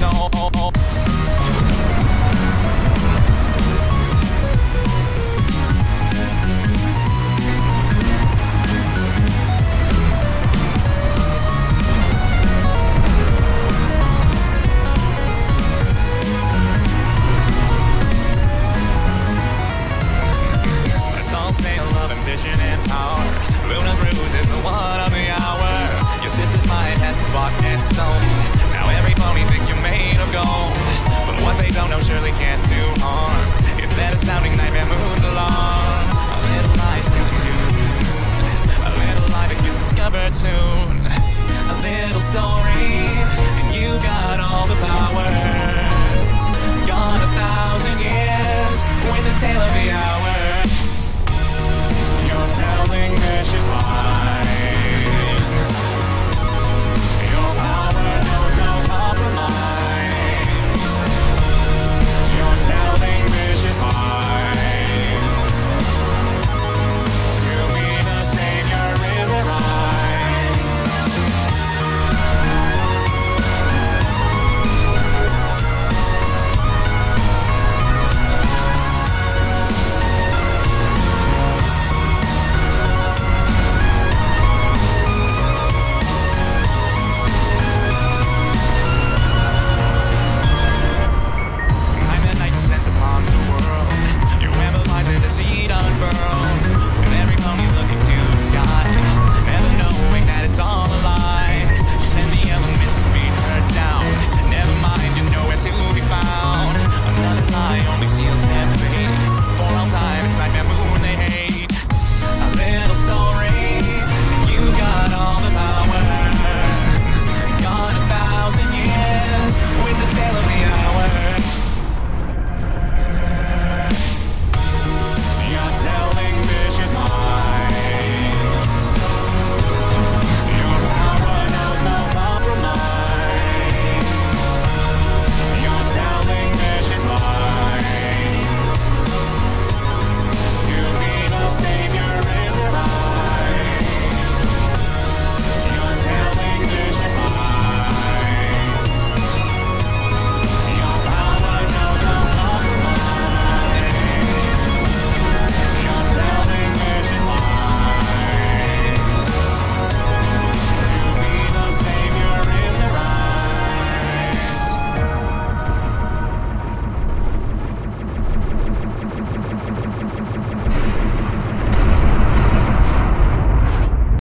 zone. Luna's ruse is the one of the hour. Your sister's mind has bought and sold. They can't do harm. If better sounding nightmare moons along. A little lie sings a tune. A little lie that gets discovered soon. A little story,